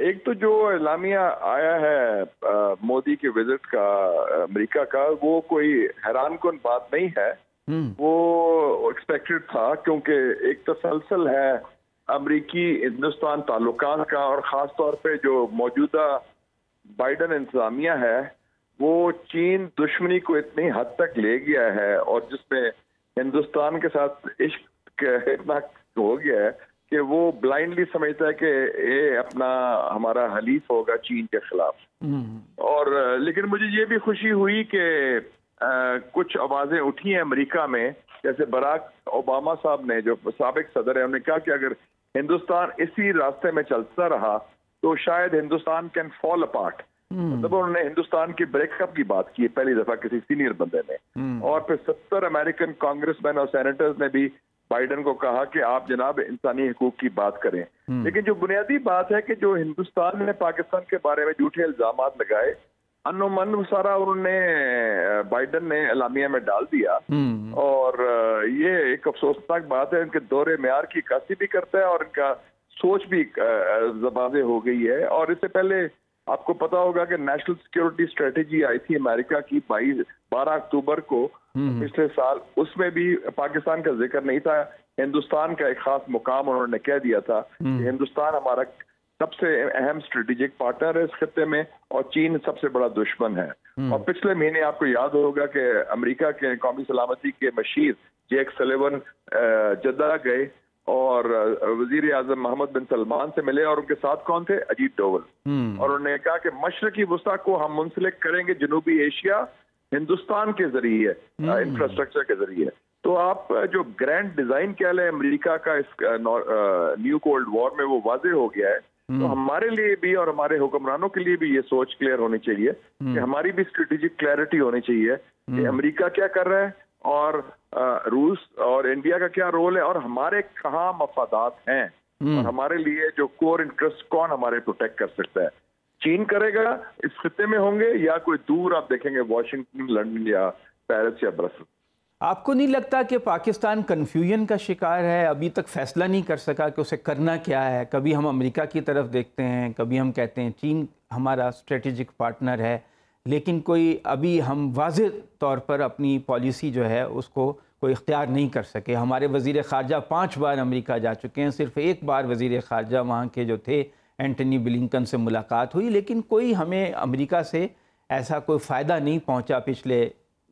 एक तो जो इलामिया आया है आ, मोदी के विज़िट का अमेरिका का वो कोई हैरान कन बात नहीं है हम्म। वो एक्सपेक्टेड था क्योंकि एक तसलसल है अमरीकी हिंदुस्तान ताल्लुकात का और ख़ास तौर पे जो मौजूदा बाइडन इंतजामिया है वो चीन दुश्मनी को इतनी हद तक ले गया है और जिसमें हिंदुस्तान के साथ इश्क इतना हो गया है कि वो ब्लाइंडली समझता है कि ये अपना हमारा हलीफ होगा चीन के खिलाफ। हम्म। और लेकिन मुझे ये भी खुशी हुई कि कुछ आवाज़ें उठी हैं अमेरिका में। जैसे बराक ओबामा साहब ने जो सबक सदर है उन्होंने कहा कि अगर हिंदुस्तान इसी रास्ते में चलता रहा तो शायद हिंदुस्तान कैन फॉल अपार्ट मतलब उन्होंने हिंदुस्तान की ब्रेकअप की बात की पहली दफ़ा किसी सीनियर बंदे ने। हम्म। और फिर सत्तर अमेरिकन कांग्रेसमैन और सेनेटर्स ने भी बाइडन को कहा कि आप जनाब इंसानी हकूक की बात करें हम्म। लेकिन जो बुनियादी बात है कि जो हिंदुस्तान ने पाकिस्तान के बारे में झूठे इल्ज़ाम लगाए अनुमन सारा उन्होंने बाइडन ने अलामिया में डाल दिया हम्म। और ये एक अफसोसनाक बात है इनके दौरे म्यार की काशी भी करता है और इनका सोच भी जबाजे हो गई है और इससे पहले आपको पता होगा कि नेशनल सिक्योरिटी स्ट्रेटेजी आई थी अमेरिका की बाईस बारह अक्टूबर को। पिछले साल उसमें भी पाकिस्तान का ज़िक्र नहीं था। हिंदुस्तान का एक खास मुकाम उन्होंने कह दिया था हम्म। कि हिंदुस्तान हमारा सबसे अहम स्ट्रेटेजिक पार्टनर है इस खत्े में और चीन सबसे बड़ा दुश्मन है। हम्म। और पिछले महीने आपको याद होगा कि अमेरिका के कौमी सलामती के मशीर जेक सलेवन जद्दा गए और वज़ीर आज़म मोहम्मद बिन सलमान से मिले और उनके साथ कौन थे? अजीत डोवल। और उन्होंने कहा कि मशरकी वस्ता को हम मुंसलिक करेंगे जनूबी एशिया हिंदुस्तान के ज़रिए इंफ्रास्ट्रक्चर हम्म। के ज़रिए तो आप जो ग्रैंड डिज़ाइन कह लें अमेरिका का इस न्यू कोल्ड वॉर में वो वाजे हो गया है तो हम्म। हमारे लिए भी और हमारे हुक्मरानों के लिए भी ये सोच क्लियर होनी चाहिए कि हम्म। हमारी भी स्ट्रेटेजिक क्लैरिटी होनी चाहिए कि अमेरिका क्या कर रहा है और रूस और इंडिया का क्या रोल है और हमारे कहाँ मफादात हैं और हमारे लिए जो कोर इंटरेस्ट कौन हमारे प्रोटेक्ट कर सकता है चीन करेगा, इस खत्ते में होंगे, या कोई दूर आप देखेंगे वॉशिंगटन लंदन या पेरिस या ब्रसल आपको नहीं लगता कि पाकिस्तान कन्फ्यूज़न का शिकार है? अभी तक फैसला नहीं कर सका कि उसे करना क्या है। कभी हम अमेरिका की तरफ़ देखते हैं, कभी हम कहते हैं, चीन हमारा स्ट्रेटजिक पार्टनर है। लेकिन कोई, अभी हम वाज तौर पर अपनी पॉलिसी जो है, उसको कोई इख्तियार नहीं कर सके। हमारे वज़ी ख़ारजा पाँच बार अमेरिका जा चुके हैं, सिर्फ़ एक बार वज़ी ख़ारजा वहाँ के जो थे एंटनी ब्लिंकन से मुलाकात हुई लेकिन कोई हमें अमेरिका से ऐसा कोई फ़ायदा नहीं पहुँचा पिछले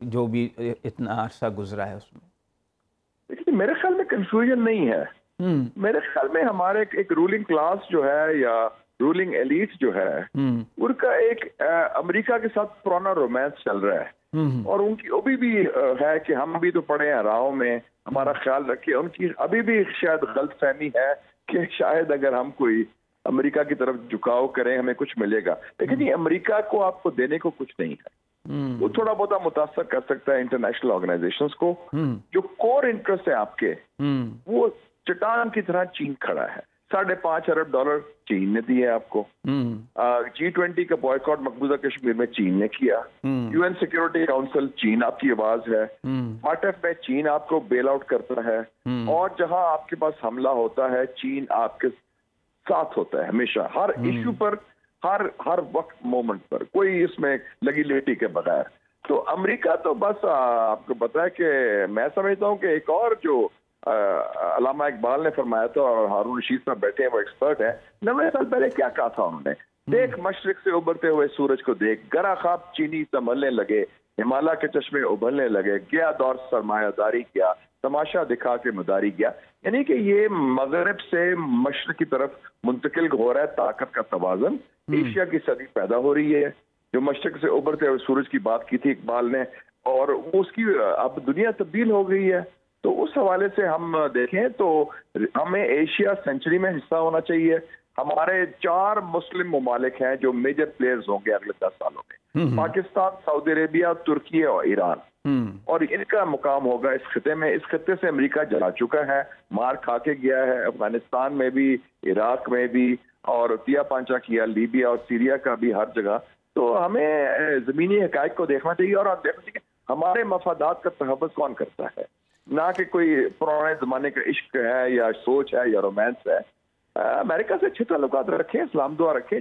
जो भी इतना अरसा गुजरा है उसमें देखिए मेरे ख्याल में कंफ्यूजन नहीं है हम्म। मेरे ख्याल में हमारे एक रूलिंग क्लास जो है या रूलिंग एलिट जो है हम्म। उनका एक अमेरिका के साथ पुराना रोमांस चल रहा है हम्म। और उनकी अभी भी है कि हम भी तो पढ़े हैं राहों में हमारा ख्याल रखिए उनकी अभी भी शायद गलत फहमी है कि शायद अगर हम कोई अमेरिका की तरफ़ झुकाव करें हमें कुछ मिलेगा। लेकिन ये अमेरिका को आपको देने को कुछ नहीं है। हम्म। वो थोड़ा बहुत मुतासर कर सकता है इंटरनेशनल ऑर्गेनाइजेशंस को। हम्म। जो कोर इंटरेस्ट है आपके हम्म। वो चट्टान की तरह चीन खड़ा है। साढ़े पाँच अरब डॉलर चीन ने दिए आपको। जी ट्वेंटी का बॉयकॉट मकबूजा कश्मीर में चीन ने किया। यूएन सिक्योरिटी काउंसिल चीन आपकी आवाज़ है। आरटीएफ में चीन आपको बेल आउट करता है। और जहाँ आपके पास हमला होता है चीन आपके साथ होता है हमेशा। हर इश्यू हम्म। पर हर हर वक्त मोमेंट पर कोई इसमें लगी लेटी के बगैर। तो अमेरिका तो बस आ, आपको पता है कि मैं समझता हूँ कि एक और जो अलामा इकबाल ने फरमाया था और हारून रशीद साहब बैठे हैं वो एक्सपर्ट है। नब्बे साल पहले क्या कहा था उन्होंने? हम्म। देख मशरक से उभरते हुए सूरज को देख गरा खाब चीनी संभलने लगे हिमालय के चश्मे उभरने लगे गया दौर सरमायादारी किया। तमाशा दिखा के मदारी गया यानी कि ये मगरब से मशर की तरफ़ मुंतकिल हो रहा है ताकत का तोज़न हम्म। एशिया की सदी पैदा हो रही है। जो मशरक से उभरते हुए सूरज की बात की थी इकबाल ने और उसकी अब दुनिया तब्दील हो गई है। तो उस हवाले से हम देखें तो हमें एशिया सेंचुरी में हिस्सा होना चाहिए। हमारे चार मुस्लिम ममालिक हैं जो मेजर प्लेयर्स होंगे अगले दस सालों में। पाकिस्तान सऊदी अरेबिया तुर्की और ईरान। हम्म। और इनका मुकाम होगा इस खत्े में। इस खत्े से अमेरिका जला चुका है। मार खा के गया है। अफ़गानिस्तान में भी इराक में भी और तिया पांचा किया लीबिया और सीरिया का भी हर जगह। तो हमें जमीनी हकायक को देखना चाहिए। और आप देखना चाहिए हमारे मफादात का तहफ़ कौन करता है? ना कि कोई पुराने जमाने का इश्क है या सोच है या रोमांस है। अमेरिका से अच्छे ताल्लुक रखें इस्लाम दुआ रखें।